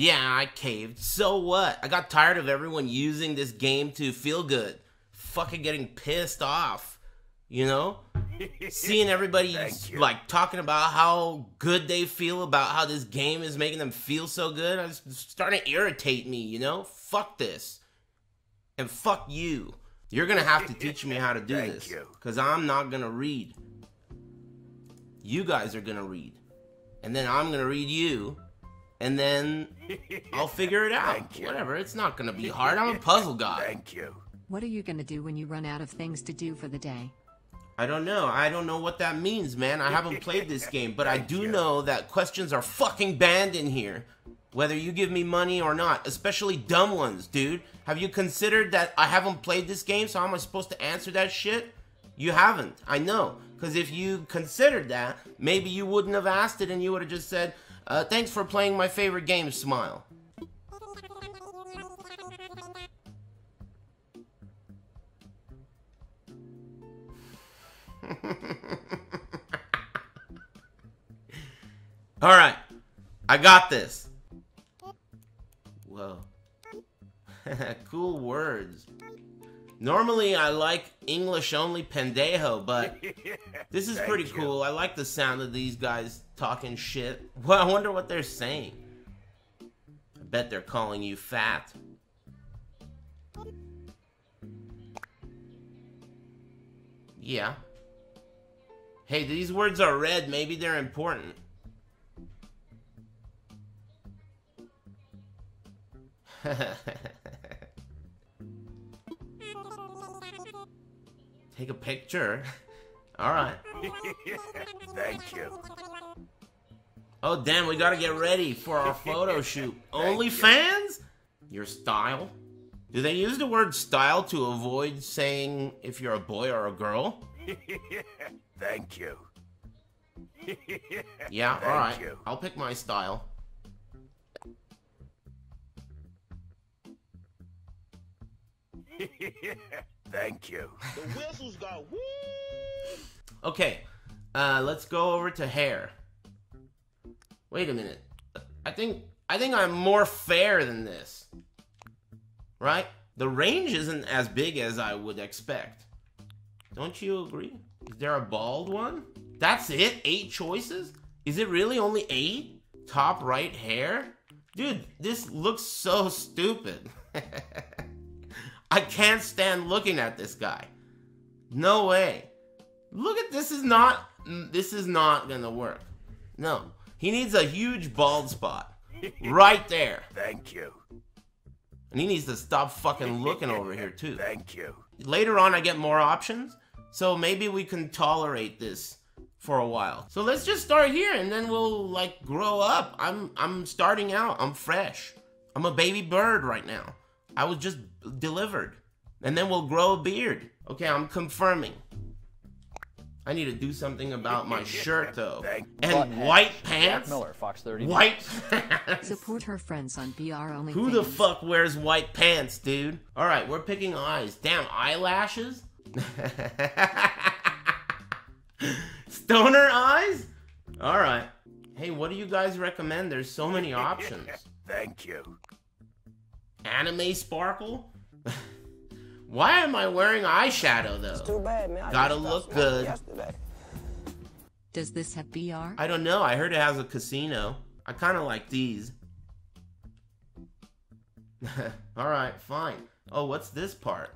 Yeah, I caved. So what? I got tired of everyone using this game to feel good. Fucking getting pissed off. You know? Seeing everybody like talking about how good they feel about how this game is making them feel so good. It's starting to irritate me, you know? Fuck this. And fuck you. You're gonna have to teach me how to do Thank this. Because I'm not gonna read. You guys are gonna read. And then I'm gonna read you. And then I'll figure it out. Thank you. Whatever. It's not gonna be hard. I'm a puzzle guy. Thank you. What are you gonna do when you run out of things to do for the day? I don't know. I don't know what that means, man. I haven't played this game, but I do you. know that questions are fucking banned in here. Whether you give me money or not, especially dumb ones, dude. Have you considered that I haven't played this game, so how am I supposed to answer that shit? You haven't. I know. Because if you considered that, maybe you wouldn't have asked it and you would have just said, uh, thanks for playing my favorite game, smile. All right, I got this. Whoa. cool words. Normally, I like English only pendejo, but this is pretty cool. I like the sound of these guys talking shit. Well, I wonder what they're saying. I bet they're calling you fat. Yeah. Hey, these words are red. Maybe they're important. Take a picture. All right. Thank you. Oh damn, we gotta get ready for our photo shoot. OnlyFans? Your style? Do they use the word style to avoid saying if you're a boy or a girl? Thank you. Yeah, Thank alright. you. I'll pick my style. Thank you. The whistles go woo. Okay, uh, let's go over to hair. Wait a minute. I think I think I'm more fair than this. Right? The range isn't as big as I would expect. Don't you agree? Is there a bald one? That's it? Eight choices? Is it really only eight? Top right hair? Dude, this looks so stupid. I can't stand looking at this guy. No way. Look at this is not this is not gonna work. No. He needs a huge bald spot. Right there. Thank you. And he needs to stop fucking looking over here too. Thank you. Later on I get more options. So maybe we can tolerate this for a while. So let's just start here and then we'll like grow up. I'm I'm starting out. I'm fresh. I'm a baby bird right now. I was just delivered. And then we'll grow a beard. Okay, I'm confirming. I need to do something about my shirt though. And Butthead. white Jack pants. Miller, Fox 30. White pants. Support her friends on BR only. Who the fuck wears white pants, dude? All right, we're picking eyes. Damn, eyelashes? Stoner eyes? All right. Hey, what do you guys recommend? There's so many options. Thank you. Anime sparkle? Why am I wearing eyeshadow though? Too bad, man. I Gotta look good. Yesterday. Does this have BR? I don't know. I heard it has a casino. I kind of like these. All right, fine. Oh, what's this part?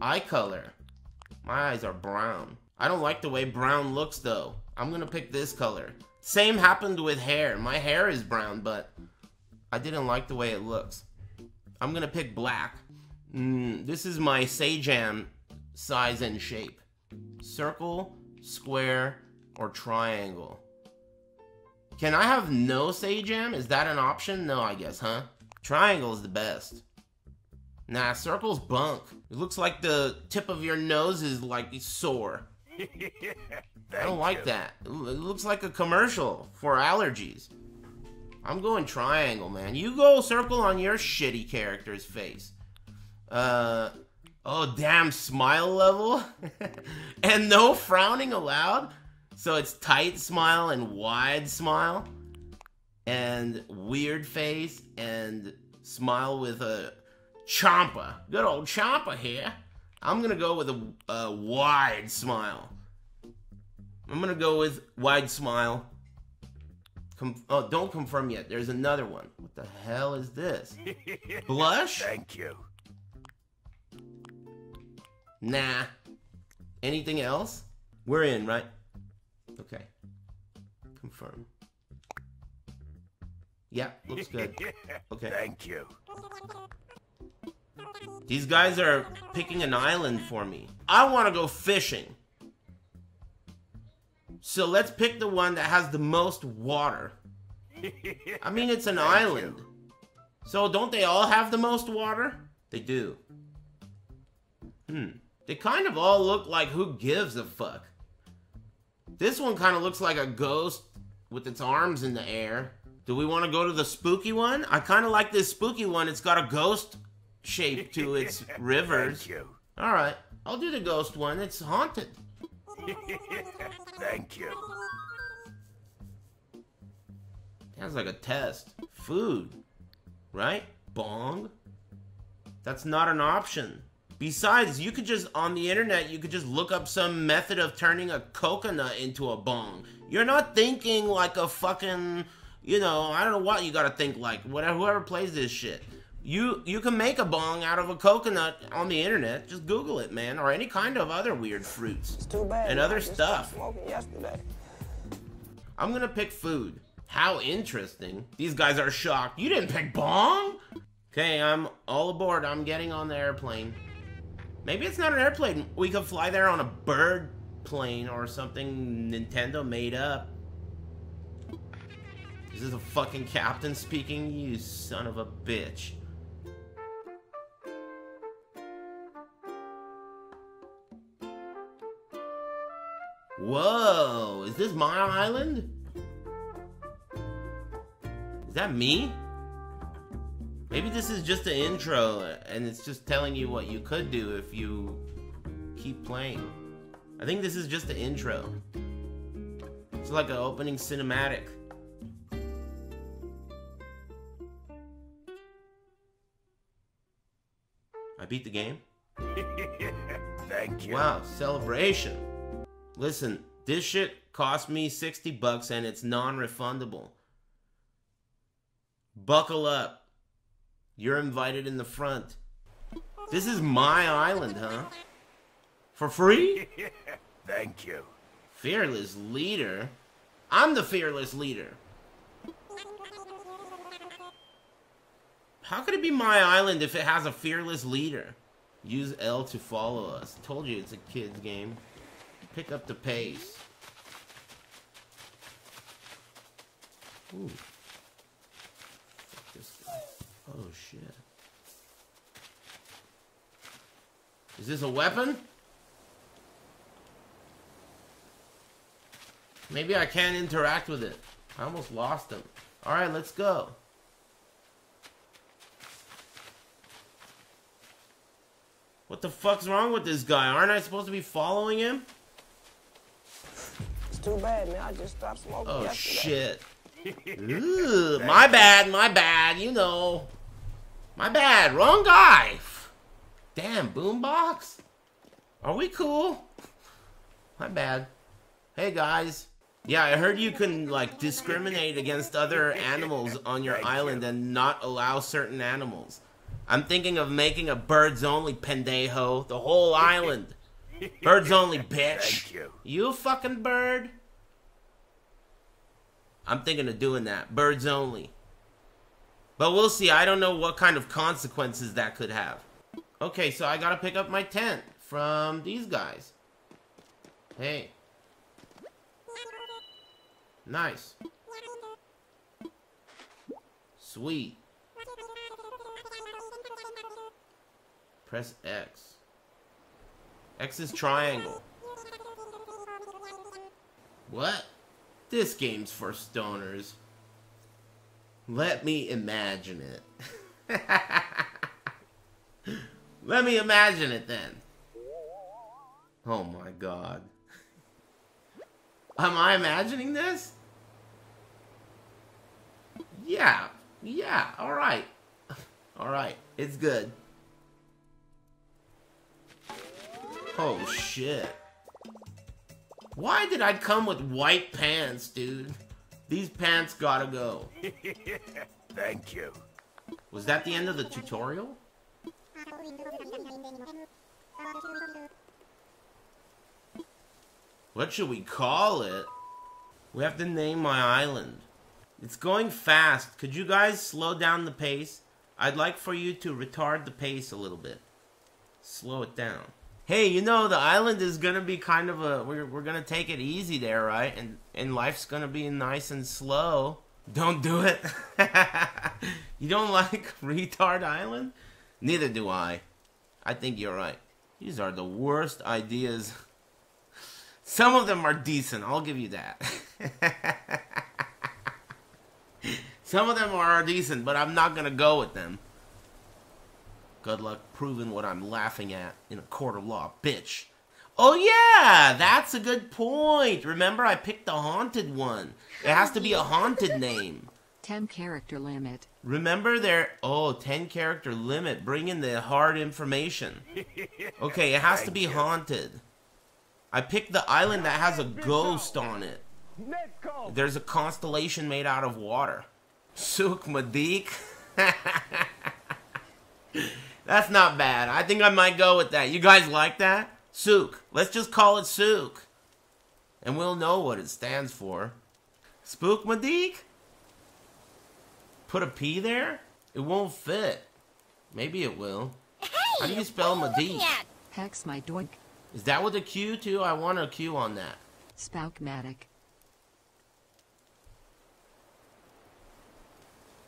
Eye color. My eyes are brown. I don't like the way brown looks though. I'm gonna pick this color. Same happened with hair. My hair is brown, but I didn't like the way it looks. I'm gonna pick black. Mm, this is my Sajam size and shape. Circle, square, or triangle. Can I have no Sajam? Is that an option? No, I guess, huh? Triangle is the best. Nah, circle's bunk. It looks like the tip of your nose is like sore. I don't like that. It looks like a commercial for allergies. I'm going triangle, man. You go circle on your shitty character's face. Uh, oh damn, smile level, and no frowning allowed. So it's tight smile and wide smile. and weird face and smile with a chompa. Good old chompa here. I'm gonna go with a, a wide smile. I'm gonna go with wide smile. Com- oh, don't confirm yet. There's another one. What the hell is this? Blush? Thank you. Nah. Anything else? We're in, right? Okay. Confirm. Yeah, looks good. Okay. Thank you. These guys are picking an island for me. I want to go fishing. So let's pick the one that has the most water. I mean, it's an island. So don't they all have the most water? They do. Hmm. They kind of all look like who gives a fuck. This one kind of looks like a ghost with its arms in the air. Do we want to go to the spooky one? I kind of like this spooky one. It's got a ghost shape to its rivers. Thank you. All right, I'll do the ghost one. It's haunted. Thank you. Sounds like a test. Food, right? Bong? That's not an option. Besides, you could just, on the internet, you could just look up some method of turning a coconut into a bong. You're not thinking like a fucking, you know, I don't know what you gotta think like. Whatever, whoever plays this shit. You you can make a bong out of a coconut on the internet. Just Google it, man, or any kind of other weird fruits. It's too bad. And other I just stopped stuff. Smoking yesterday. I'm gonna pick food. How interesting. These guys are shocked. You didn't pick bong? Okay, I'm all aboard. I'm getting on the airplane. Maybe it's not an airplane. We could fly there on a bird plane or something Nintendo made up. Is this a fucking captain speaking? You son of a bitch. Whoa, is this my island? Is that me? Maybe this is just an intro and it's just telling you what you could do if you keep playing. I think this is just the intro. It's like an opening cinematic. I beat the game? Thank you. Wow, celebration. Listen, this shit cost me 60 bucks and it's non-refundable. Buckle up. You're invited in the front. This is my island, huh? For free? Thank you. Fearless leader? I'm the fearless leader. How could it be my island if it has a fearless leader? Use L to follow us. Told you it's a kid's game. Pick up the pace. Ooh. Fuck this guy. Oh shit. Is this a weapon? Maybe I can't interact with it. I almost lost him. Alright, let's go. What the fuck's wrong with this guy? Aren't I supposed to be following him? It's too bad, man. I just stopped smoking Oh yesterday. shit. Ooh, my bad, my bad, you know. My bad, wrong guy. Damn, boombox. Are we cool? My bad. Hey guys. Yeah, I heard you can like discriminate against other animals on your island and not allow certain animals. I'm thinking of making a birds only pendejo, the whole island. Birds only, bitch. Thank you. You fucking bird? I'm thinking of doing that. Birds only. But we'll see. I don't know what kind of consequences that could have. Okay, so I gotta pick up my tent from these guys. Hey. Nice. Sweet. Press X. X is triangle. What? This game's for stoners. Let me imagine it. Let me imagine it then. Oh my god. Am I imagining this? Yeah, yeah, alright. Alright, it's good. Oh shit. Why did I come with white pants, dude? These pants gotta go. Thank you. Was that the end of the tutorial? What should we call it? We have to name my island. It's going fast. Could you guys slow down the pace? I'd like for you to retard the pace a little bit. Slow it down. Hey, you know the island is gonna be kind of a we're we're gonna take it easy there, right? And and life's gonna be nice and slow. Don't do it. you don't like retard island? Neither do I. I think you're right. These are the worst ideas. Some of them are decent, I'll give you that. Some of them are decent, but I'm not gonna go with them. Good luck proving what I'm laughing at in a court of law, bitch. Oh yeah, that's a good point. Remember, I picked the haunted one. It has to be a haunted name. 10 character limit. Remember there, oh, 10 character limit. Bring in the hard information. Okay, it has to be haunted. I picked the island that has a ghost on it. There's a constellation made out of water. Suk Madik. That's not bad. I think I might go with that. You guys like that? Suk. Let's just call it Suk. And we'll know what it stands for. Spook Madik? Put a P there? It won't fit. Maybe it will. Hey, How do you spell Madik? Hex my doink. Is that with a Q too? I want a Q on that. SpouqMadiq.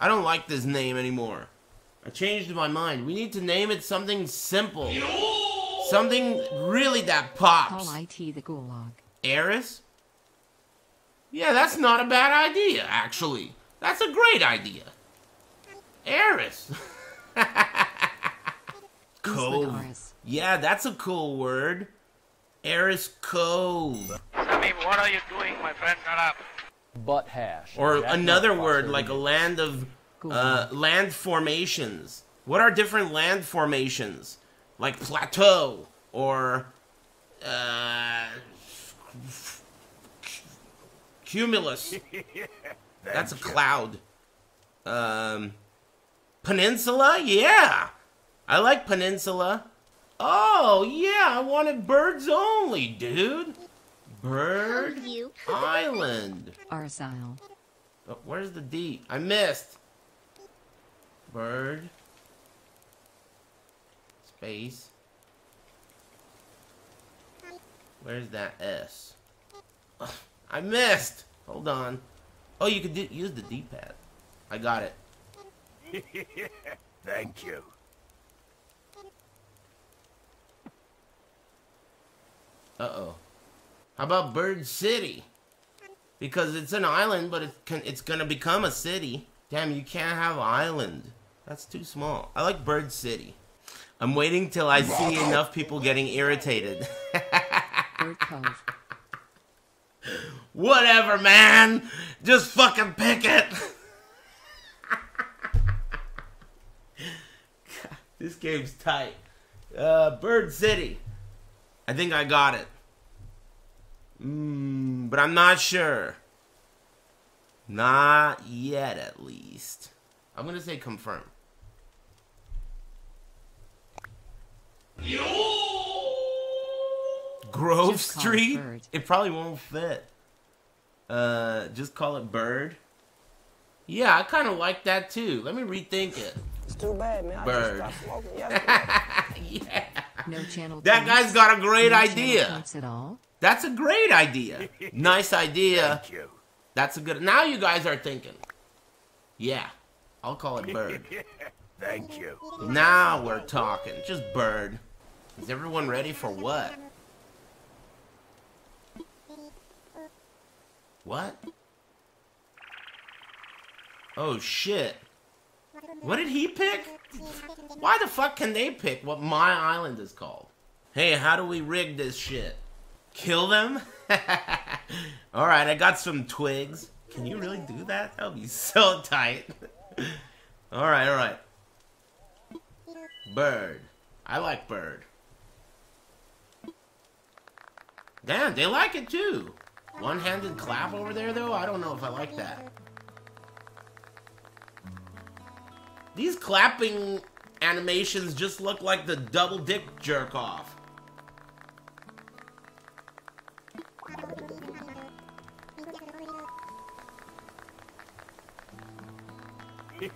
I don't like this name anymore. I changed my mind. We need to name it something simple. Something really that pops. Call IT the gulag. Aris? Yeah, that's not a bad idea, actually. That's a great idea. Aris. Cove. Aris. Yeah, that's a cool word. Aris Cove. Sammy, what are you doing, my friend? Shut up. butt hash. Or Jack another word like a land of uh, land formations. What are different land formations? Like plateau or uh, cumulus. That's a cloud. Um, peninsula? Yeah. I like peninsula. Oh, yeah, I wanted birds only, dude. Bird Island. Arsile. Oh, where's the D? I missed. Bird. Space. Where's that S? Ugh, I missed. Hold on. Oh, you could do, use the D-pad. I got it. Thank you. Uh-oh. How about Bird City? Because it's an island, but it can, it's gonna become a city. Damn, you can't have island. That's too small. I like Bird City. I'm waiting till I see enough people getting irritated. Bird Cove. Whatever, man. Just fucking pick it. God, this game's tight. Uh, Bird City. I think I got it. Mm, but I'm not sure. Not yet, at least. I'm gonna say confirm. Grove Just call it Street? It probably won't fit. Uh, just call it Bird. Yeah, I kind of like that too. Let me rethink it. It's too bad, man. I Bird. just smoking yeah. No channel That points. guy's got a great no idea. at all. That's a great idea. Nice idea. Thank you. That's a good. Now you guys are thinking. Yeah, I'll call it Bird. Thank you. Now we're talking. Just Bird. Is everyone ready for what? What? Oh shit. What did he pick? Why the fuck can they pick what my island is called? Hey, how do we rig this shit? Kill them? Alright, I got some twigs. Can you really do that? That would be so tight. alright, alright. Bird. I like bird. Damn, they like it too. One-handed clap over there, though? I don't know if I like that. These clapping animations just look like the double dick jerk off.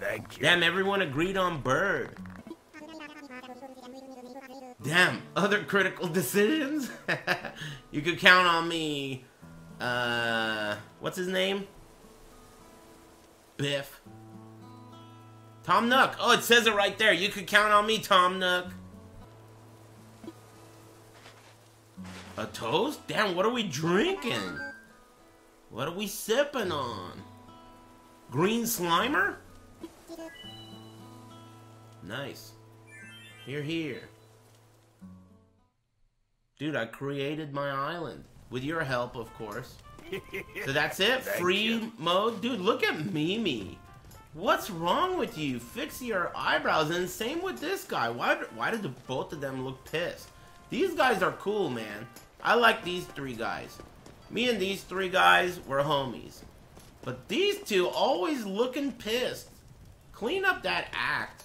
Thank you. Damn, everyone agreed on bird. Damn, other critical decisions? you could count on me. Uh, what's his name? Biff. Tom Nook. Oh, it says it right there. You could count on me, Tom Nook. A toast? Damn, what are we drinking? What are we sipping on? Green Slimer? Nice. Here, here. Dude, I created my island. With your help, of course. So that's it? Free you. mode? Dude, look at Mimi. What's wrong with you? Fix your eyebrows. And same with this guy. Why, why did the, both of them look pissed? These guys are cool, man. I like these three guys. Me and these three guys were homies. But these two always looking pissed. Clean up that act.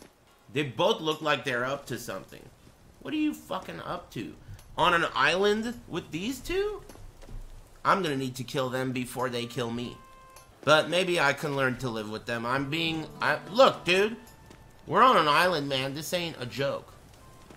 They both look like they're up to something. What are you fucking up to? On an island with these two? I'm gonna need to kill them before they kill me. But maybe I can learn to live with them. I'm being. I, look, dude. We're on an island, man. This ain't a joke.